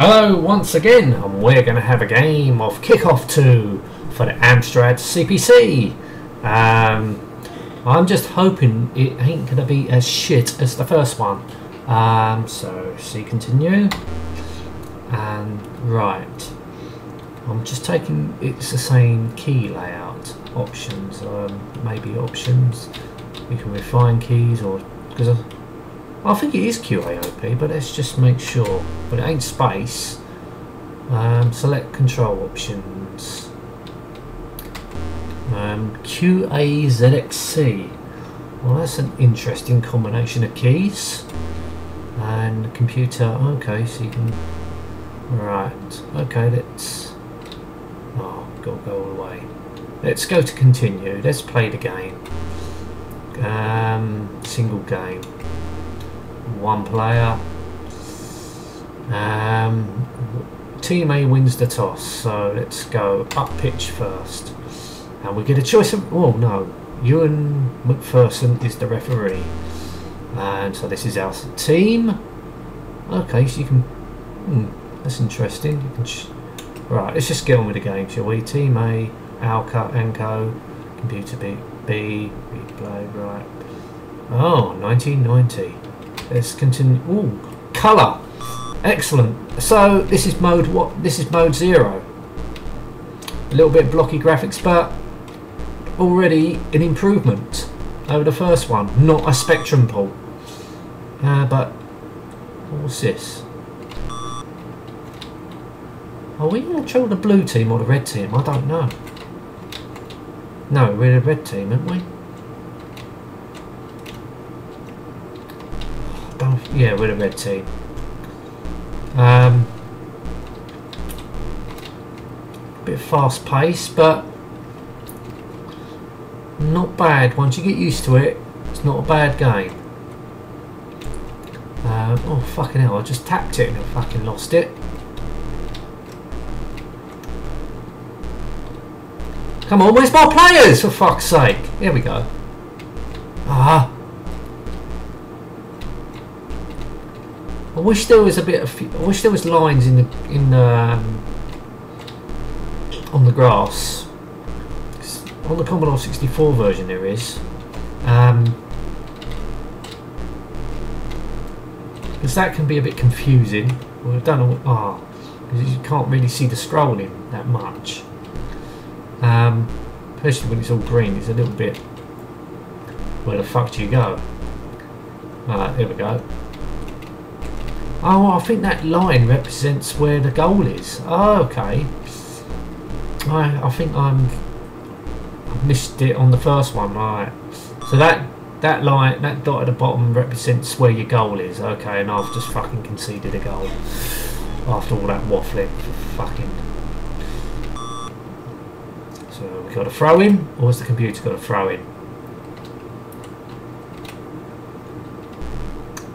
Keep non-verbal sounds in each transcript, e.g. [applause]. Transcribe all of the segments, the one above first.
Hello once again, and we're going to have a game of Kick Off 2 for the Amstrad CPC. Um, I'm just hoping it ain't going to be as shit as the first one. Um, so, see continue. And, right. I'm just taking, it's the same key layout. Options, um, maybe options. We can refine keys or, because I think it is QAOP, but let's just make sure. But it ain't space. Um, select control options. Um, QAZXC. Well, that's an interesting combination of keys. And computer, okay, so you can... Right, okay, let's... Oh, go go away. Let's go to continue. Let's play the game. Um, single game one player. Um, team A wins the toss, so let's go up pitch first. And we get a choice of. Oh no, Ewan McPherson is the referee. And so this is our team. Okay, so you can. Hmm, that's interesting. Right, let's just get on with the game, shall we? Team A, Alca, Anco, Computer B, B, B play, right. Oh, 1990. Let's continue. Ooh, colour. Excellent. So this is mode what? This is mode zero. A little bit blocky graphics, but already an improvement over the first one. Not a Spectrum port. Uh, but what's this? Are we in the blue team or the red team? I don't know. No, we're the red team, aren't we? Yeah, we're a red team. Um, bit fast paced, but not bad. Once you get used to it, it's not a bad game. Um, oh fucking hell! I just tapped it and I fucking lost it. Come on, where's my players? For fuck's sake! Here we go. Ah. I wish there was a bit of. I wish there was lines in the in um, on the grass. On the Commodore 64 version, there is. Um, because that can be a bit confusing. Well, I don't know what. Ah, because you can't really see the scrolling that much. Um, especially when it's all green, it's a little bit. Where the fuck do you go? Ah, there we go. Oh, I think that line represents where the goal is. Oh, okay. I, I think I'm missed it on the first one, right? So that that line, that dot at the bottom represents where your goal is. Okay, and I've just fucking conceded a goal after all that waffling. Fucking. So we got a throw in, or has the computer got a throw in?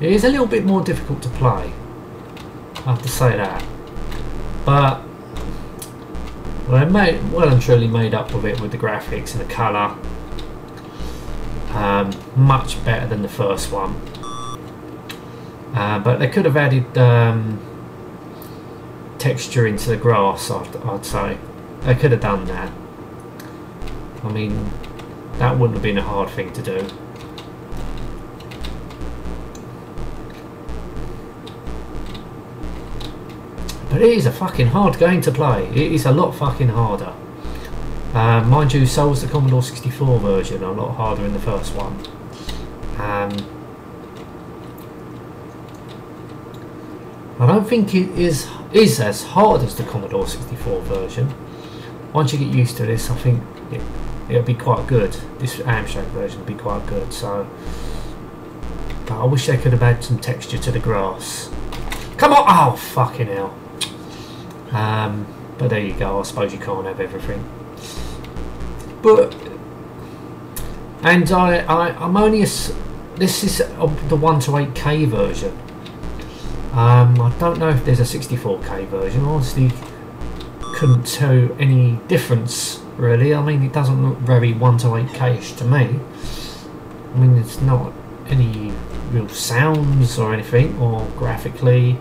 It is a little bit more difficult to play. I have to say that. But well, I made well and truly made up with it with the graphics and the colour. Um, much better than the first one. Uh, but they could have added um, texture into the grass. I'd, I'd say they could have done that. I mean, that wouldn't have been a hard thing to do. But it is a fucking hard game to play. It is a lot fucking harder. Um, mind you, so was the Commodore 64 version, a lot harder in the first one. Um, I don't think it is is as hard as the Commodore 64 version. Once you get used to this, I think it, it'll be quite good. This Amstrad version will be quite good. So, but I wish they could have added some texture to the grass. Come on! Oh, fucking hell. Um, but there you go. I suppose you can't have everything. But and I, I I'm only a, this is the one to eight K version. Um, I don't know if there's a 64K version. Honestly, couldn't tell any difference really. I mean, it doesn't look very 1 to 8K-ish to me. I mean, it's not any real sounds or anything, or graphically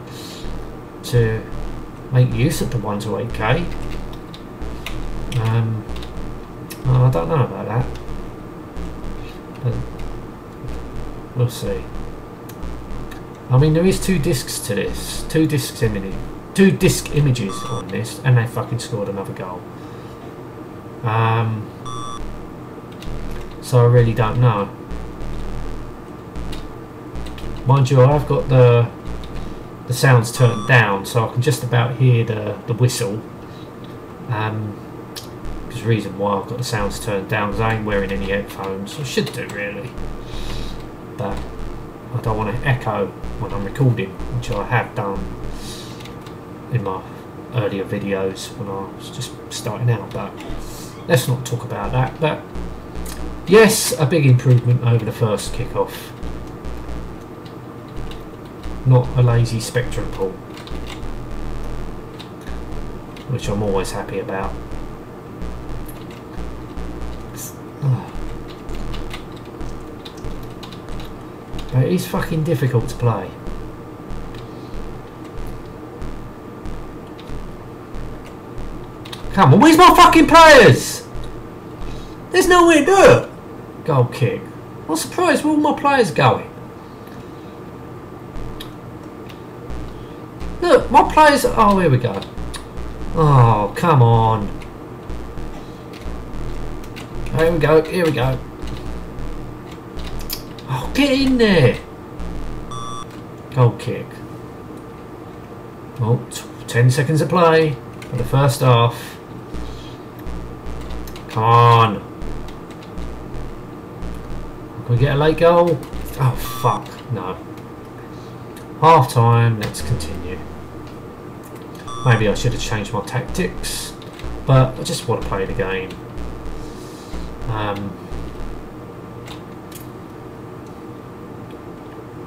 to make use of the 1 to 8k. Um, I don't know about that. But we'll see. I mean, there is two discs to this. Two discs imaging. Two disc images on this, and they fucking scored another goal. Um, so I really don't know. Mind you, I've got the the sounds turned down, so I can just about hear the, the whistle. Um, a reason why I've got the sounds turned down, because I ain't wearing any headphones. I should do, really. But I don't want to echo when I'm recording, which I have done in my earlier videos when I was just starting out. But let's not talk about that. But yes, a big improvement over the first kickoff not a lazy Spectrum port which I'm always happy about. [sighs] But it is fucking difficult to play. Come on where's my fucking players? There's nowhere to do it. Goal kick. I'm surprised where all my players going Look, my players... Oh, here we go. Oh, come on. Here we go, here we go. Oh, get in there. Goal kick. Oh, 10 seconds of play for the first half. Come on. Can we get a late goal? Oh, fuck. No. Half time, let's continue. Maybe I should have changed my tactics, but I just want to play the game. Um,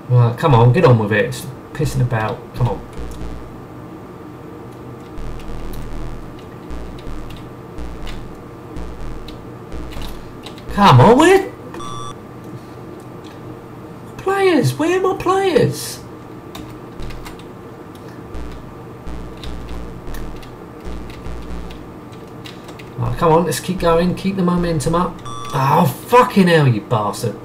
well, come on, get on with it. It's pissing about. Come on. Come on, where? Players, where are my players? Come on, let's keep going. Keep the momentum up. Oh, fucking hell, you bastard.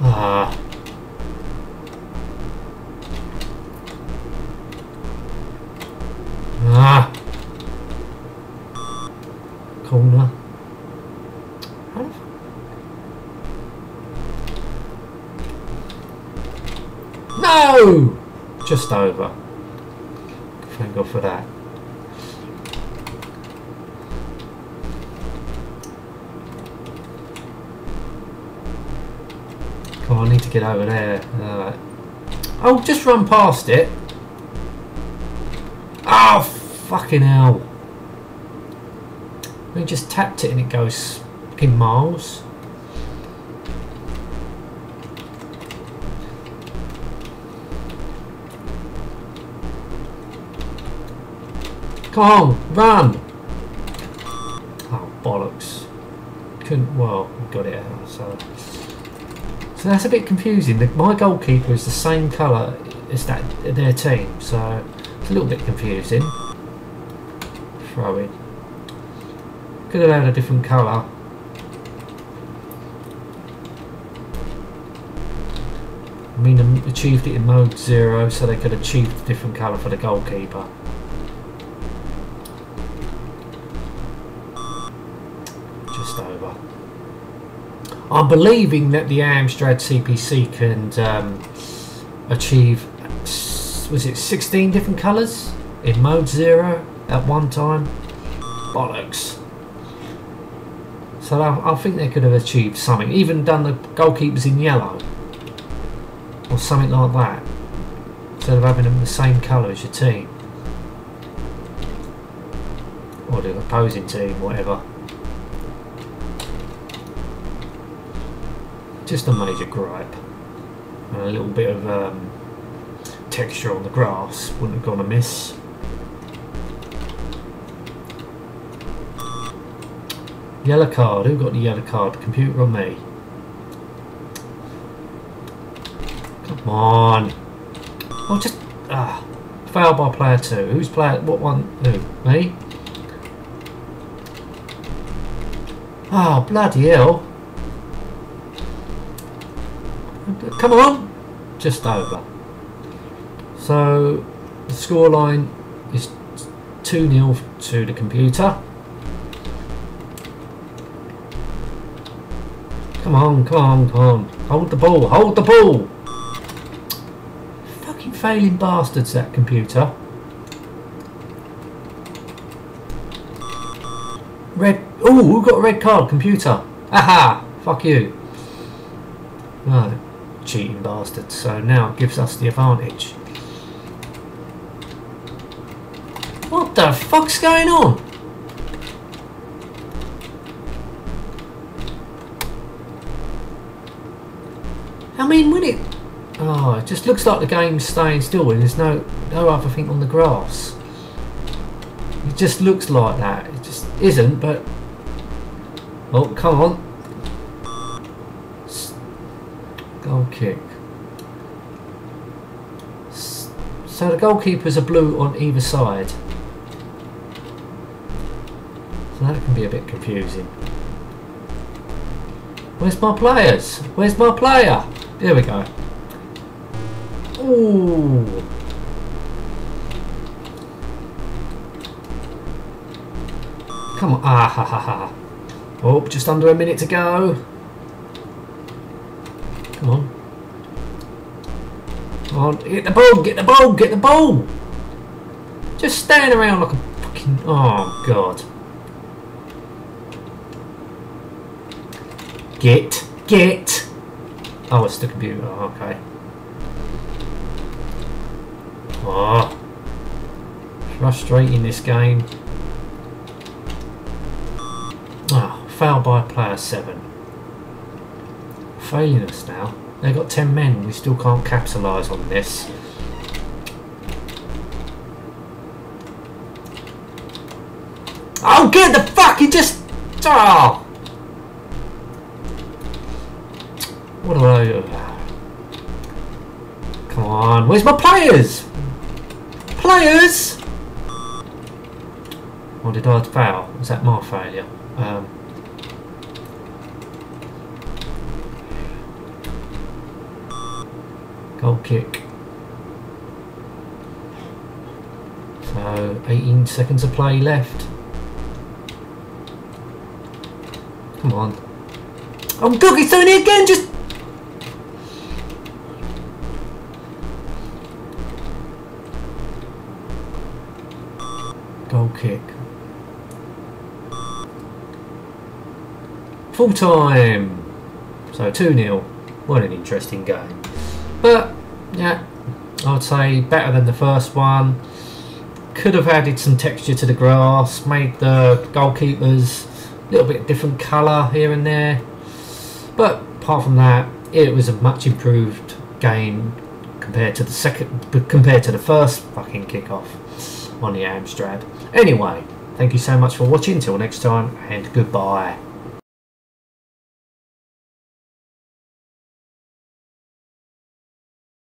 Ah. Corner. No! Just over. Thank God for that. Come on, I need to get over there. Uh, oh, just run past it. Oh, fucking hell. We just tapped it and it goes fucking miles. Come on, run! Oh, bollocks. Couldn't, well, got it out, so... So that's a bit confusing. My goalkeeper is the same colour as that their team, so it's a little bit confusing. Throw it. Could have had a different colour. I mean, achieved it in mode zero, so they could achieve a different colour for the goalkeeper. I'm believing that the Amstrad CPC can um, achieve, was it 16 different colours in mode zero at one time? Bollocks. So I, I, think they could have achieved something, even done the goalkeepers in yellow or something like that, instead of having them the same colour as your team or the opposing team, whatever. Just a major gripe. And a little bit of um, texture on the grass wouldn't have gone amiss. Yellow card. Who got the yellow card? Computer or me? Come on. Oh, just ah, foul by player two. Who's player? What one? Who? Me? Oh, bloody hell. Come on. Just over. So, the scoreline is 2-0 to the computer. Come on, come on, come on. Hold the ball, hold the ball! Fucking failing bastards, that computer. Red. Oh, who got a red card? Computer. Aha! Fuck you. Right. Cheating bastards. So now it gives us the advantage. What the fuck's going on? I mean, when it... Oh, it just looks like the game's staying still and there's no, no other thing on the grass. It just looks like that. It just isn't, but... Oh, come on. Goal kick. So the goalkeepers are blue on either side. So that can be a bit confusing. Where's my players? Where's my player? There we go. Ooh. Come on. Ah ha ha ha. Oh, just under a minute to go. Come on. Come on. Get the ball. Get the ball. Get the ball. Just standing around like a fucking... Oh, God. Get. Get. Oh, it's the computer. Oh, okay. Oh. Frustrating this game. Oh, foul by player 7. Failing us now. They've got 10 men. We still can't capitalise on this. Oh, get the fuck! He just... Oh! What do I... Come on, where's my players? Players! Or did I fail? Was that my failure? Um, goal kick. So 18 seconds of play left. Come on. Oh, Dougie's doing it again! Just Goal kick. Full time! So 2-0. What an interesting game. Yeah, I would say better than the first one. Could have added some texture to the grass, made the goalkeepers a little bit different colour here and there. But apart from that, it was a much improved game compared to the second, compared to the first fucking kickoff on the Amstrad. Anyway, thank you so much for watching. Till next time, and goodbye.